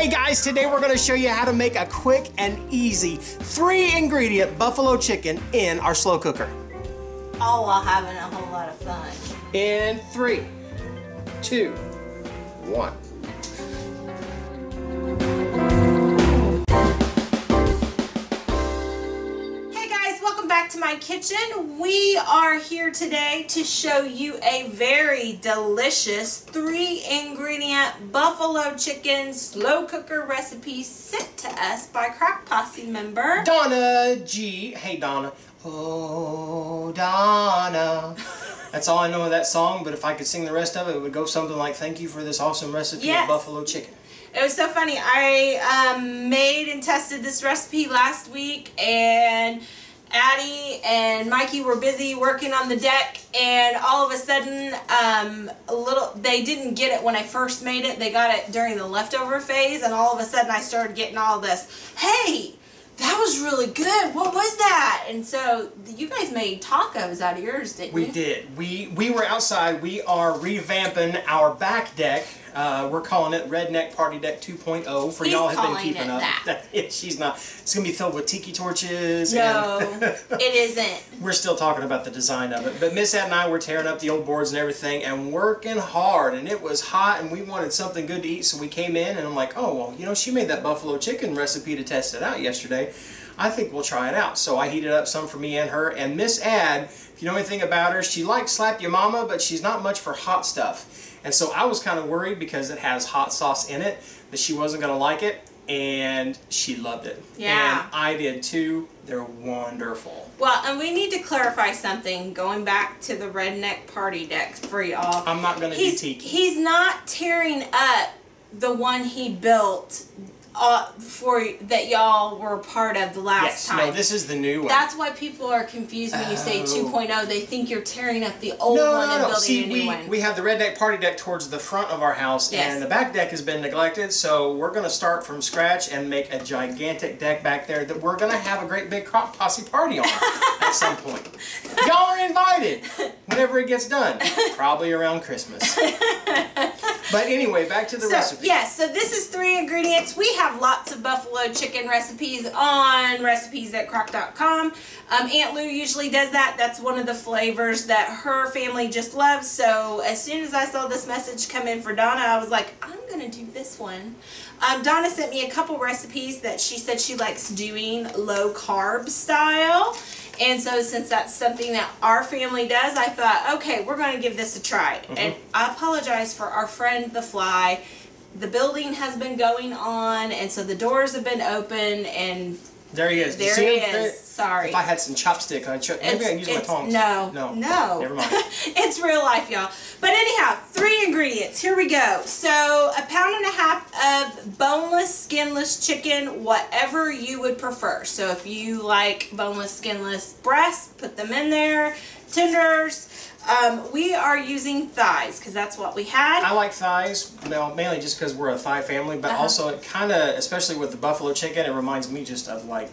Hey guys, today we're gonna show you how to make a quick and easy three ingredient buffalo chicken in our slow cooker. All while having a whole lot of fun. In three, two, one. Guys, welcome back to my kitchen. We are here today to show you a very delicious three ingredient buffalo chicken slow cooker recipe sent to us by Crock Posse member Donna G. Hey Donna. Oh Donna. That's all I know of that song, but if I could sing the rest of it, it would go something like Thank you for this awesome recipe Yes. of buffalo chicken. It was so funny. I um, made and tested this recipe last week, and Addie and Mikey were busy working on the deck, and all of a sudden, um, a little they didn't get it when I first made it. They got it during the leftover phase, and all of a sudden, I started getting all this. Hey. That was really good. What was that? And so you guys made tacos out of yours, didn't We you? did. We we were outside. We are revamping our back deck. Uh, we're calling it Redneck Party Deck 2.0 for y'all have been keeping it up. that. She's not. It's gonna be filled with tiki torches. No, it isn't. we're still talking about the design of it. But Miss Ed and I were tearing up the old boards and everything and working hard. And it was hot and we wanted something good to eat. So we came in and I'm like, oh, well, you know, she made that buffalo chicken recipe to test it out yesterday. I think we'll try it out. So I heated up some for me and her. And Miss Ad, if you know anything about her, she likes slap your mama, but she's not much for hot stuff. And so I was kind of worried because it has hot sauce in it that she wasn't going to like it. And she loved it. Yeah. And I did too. They're wonderful. Well, and we need to clarify something going back to the redneck party deck for y'all. I'm not going to do tiki. he's not tearing up the one he built uh, for that y'all were part of the last yes, time. no, this is the new one. That's why people are confused when you say Oh. 2.0. They think you're tearing up the old no, one no, and no. building See, a new we, one. we have the redneck party deck towards the front of our house, Yes. and the back deck has been neglected. So we're going to start from scratch and make a gigantic deck back there that we're going to have a great big Crock Posse party on at some point. Y'all are invited whenever it gets done, probably around Christmas. But anyway, back to the so, recipe. Yes, so this is three ingredients. We have lots of buffalo chicken recipes on RecipesThatCrock.com. Um, Aunt Lou usually does that. That's one of the flavors that her family just loves. So as soon as I saw this message come in for Donna, I was like, I'm going to do this one. Um, Donna sent me a couple recipes that she said she likes doing low carb style. And so since that's something that our family does, I thought, okay, we're going to give this a try. Mm-hmm. And I apologize for our friend the fly. The building has been going on, and so the doors have been open, and There he is. There he is. There- Sorry. If I had some chopstick, I'd ch- maybe I can use my tongs. No, No. no, Never mind. it's real life, y'all. But anyhow, three ingredients. Here we go. So a pound and a half of boneless, skinless chicken, whatever you would prefer. So if you like boneless, skinless breasts, put them in there. Tenders. Um, we are using thighs because that's what we had. I like thighs, well, mainly just because we're a thigh family, but Uh-huh. also it kind of, especially with the buffalo chicken, it reminds me just of like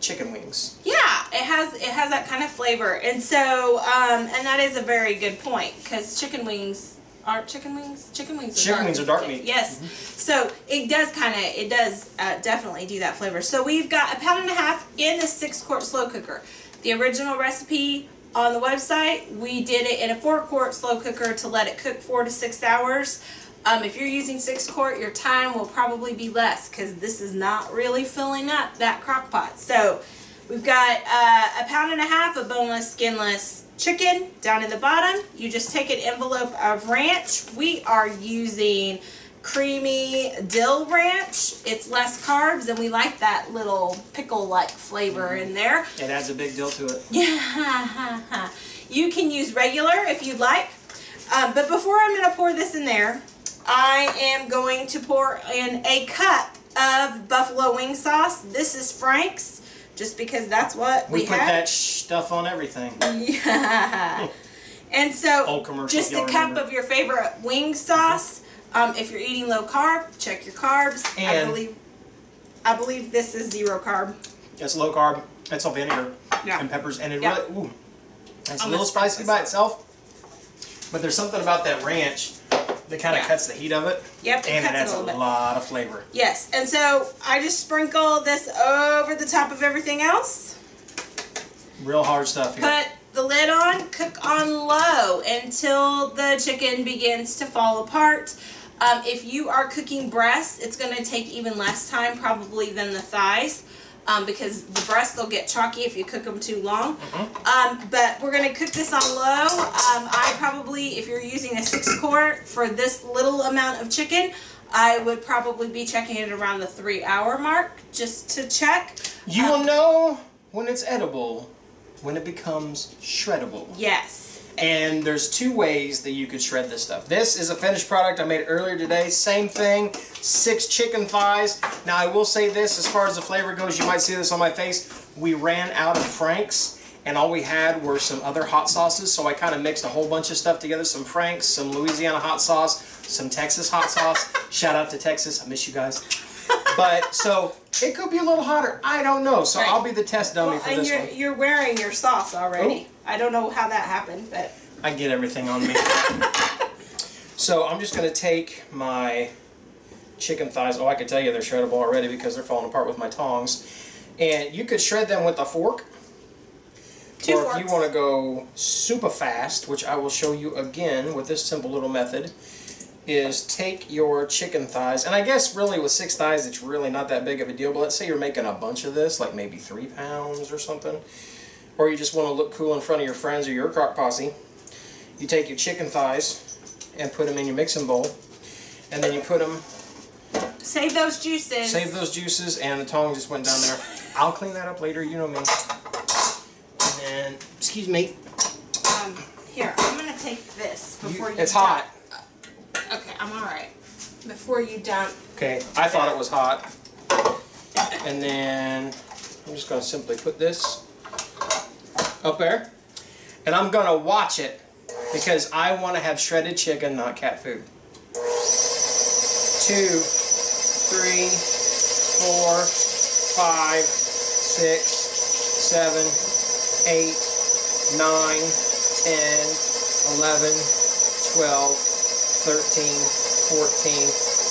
chicken wings. Yeah, it has it has that kind of flavor, and so um, and that is a very good point because chicken wings aren't chicken wings. Chicken wings. Are Chicken dark wings are dark meat. Yes, so it does kind of it does uh, definitely do that flavor. So we've got a pound and a half in the six quart slow cooker. The original recipe on the website, we did it in a four quart slow cooker to let it cook four to six hours. Um, if you're using six quart, your time will probably be less because this is not really filling up that crock pot. So we've got uh, a pound and a half of boneless, skinless chicken down in the bottom. You just take an envelope of ranch. We are using creamy dill ranch. It's less carbs and we like that little pickle-like flavor in there. It adds a big deal to it. Yeah, you can use regular if you'd like. Um, but before I'm going to pour this in there, I am going to pour in a cup of buffalo wing sauce. This is Frank's, just because that's what We, we, put had. that stuff on everything. Yeah. And so, just a cup remember. of your favorite wing sauce. Um, if you're eating low carb, check your carbs. I believe, I believe this is zero carb. It's low carb. It's all vinegar Yeah. and peppers, and it Yeah. really, ooh, it's a I'm little spicy by itself. But there's something about that ranch that kind of Yeah. cuts the heat of it. Yep, it and it adds a a, lot of flavor. Yes, and so I just sprinkle this over the top of everything else. Real hard stuff here. Put the lid on, cook on low until the chicken begins to fall apart. Um, if you are cooking breasts, it's going to take even less time probably than the thighs. Um, because the breasts will get chalky if you cook them too long. Um, but we're gonna cook this on low. Um, I probably, if you're using a six quart for this little amount of chicken, I would probably be checking it around the three hour mark just to check. you will know when it's edible when it becomes shreddable. Yes. And there's two ways that you could shred this stuff. This is a finished product I made earlier today. Same thing, six chicken thighs. Now I will say this, as far as the flavor goes, you might see this on my face. We ran out of Frank's and all we had were some other hot sauces. So I kind of mixed a whole bunch of stuff together. Some Frank's, some Louisiana hot sauce, some Texas hot sauce. Shout out to Texas, I miss you guys. But so it could be a little hotter. I don't know. So Right. I'll be the test dummy Well, for and this you're one. you're wearing your sauce already. Oh. I don't know how that happened, but I get everything on me. so I'm just going to take my chicken thighs. Oh, I can tell you they're shreddable already because they're falling apart with my tongs. And you could shred them with a fork. Two or if you want to go super fast, which I will show you again with this simple little method, is take your chicken thighs. And I guess really with six thighs, it's really not that big of a deal. But let's say you're making a bunch of this, like maybe three pounds or something. Or you just want to look cool in front of your friends or your crock posse. You take your chicken thighs and put them in your mixing bowl. And then you put them, save those juices. save those juices, and the tongue just went down there. I'll clean that up later, you know me. And then, excuse me, Um, here, I'm gonna take this before you. it's dump- hot. Okay, I'm all right. Before you dump. Okay, I thought it was hot. And then I'm just going to simply put this up there. And I'm going to watch it because I want to have shredded chicken, not cat food. Two, three, four, five, six, seven, eight, nine, ten, eleven, twelve, thirteen, fourteen,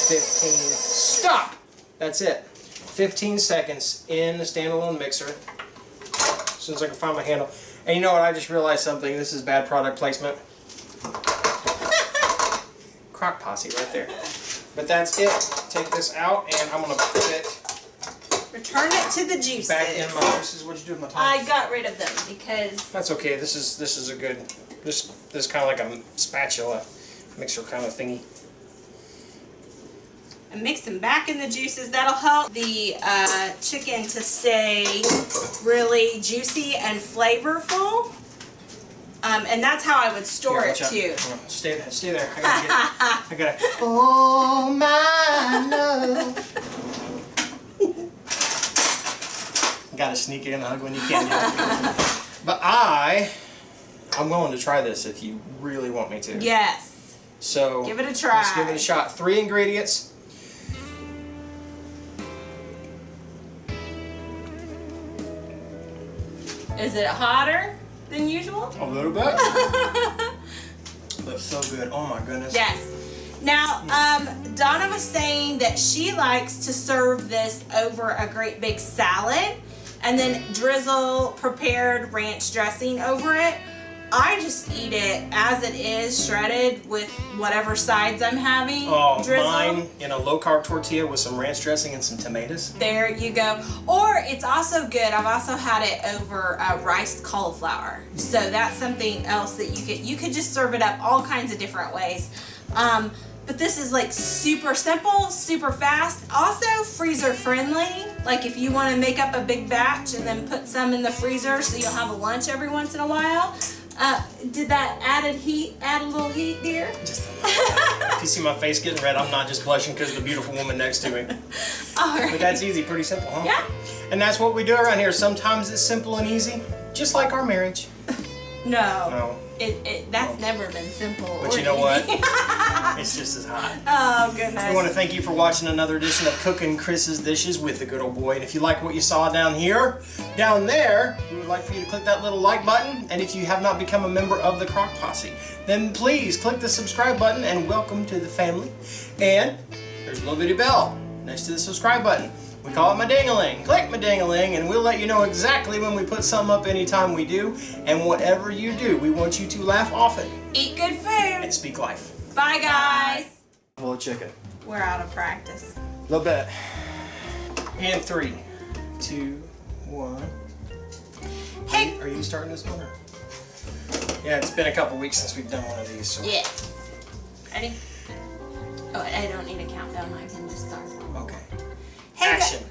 fifteen. Stop! That's it. 15 seconds in the standalone mixer. As soon as I can find my handle. And you know what? I just realized something. This is bad product placement. Crock posse right there. But that's it. Take this out and I'm going to put it Return it to the juices. back in my juices. What'd you do with my tongs? I got rid of them because That's okay. This is this is a good this this is kind of like a spatula mixer kind of thingy. I mix them back in the juices. That'll help the uh, chicken to stay really juicy and flavorful. Um, and that's how I would store Here, it out. too. Stay there. Stay there. I gotta. I gotta. Oh my love. gotta sneak in a hug when you can. yeah. but I, I'm willing to try this if you really want me to. Yes. So Give it a Let's give it a shot. Three ingredients. Is it hotter than usual? A little bit. but so good. Oh my goodness. Yes. Now, um, Donna was saying that she likes to serve this over a great big salad and then drizzle prepared ranch dressing over it. I just eat it as it is, shredded with whatever sides I'm having. Oh, mine in a low carb tortilla with some ranch dressing and some tomatoes. There you go. Or it's also good. I've also had it over uh, riced cauliflower. So that's something else that you could you could just serve it up all kinds of different ways. Um, but this is like super simple, super fast. Also freezer friendly. Like if you want to make up a big batch and then put some in the freezer so you'll have a lunch every once in a while. Uh, did that added heat add a little heat, dear? Just if you see my face getting red, I'm not just blushing because of the beautiful woman next to me. All But that's easy, pretty simple, huh? Yeah. And that's what we do around here. Sometimes it's simple and easy, just like our marriage. No. No, it, it that's never been simple. But you know what? It's just as hot. oh goodness. I want to thank you for watching another edition of Cooking Cris's Dishes with the Good Old Boy. And if you like what you saw down here, down there, we would like for you to click that little like button. And if you have not become a member of the Crock Posse, then please click the subscribe button and welcome to the family. And there's a little bitty bell next to the subscribe button. We call it my ding-a-ling. Click my ding-a-ling and we'll let you know exactly when we put something up anytime we do. And whatever you do, we want you to laugh often Eat good food. and speak life. Bye guys. Full of chicken. We're out of practice. A little bit. And three, two, one. Hey. Are you starting this one? Or? Yeah, it's been a couple weeks since we've done one of these. So. Yeah. Ready? Oh, I don't need a countdown. I can just start. Okay. Hey, Action.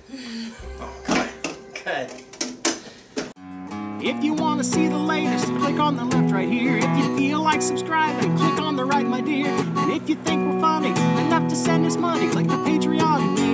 If you want to see the latest, click on the left right here. If you feel like subscribing, click on the right, my dear. And if you think we're funny enough to send us money, click the Patreon.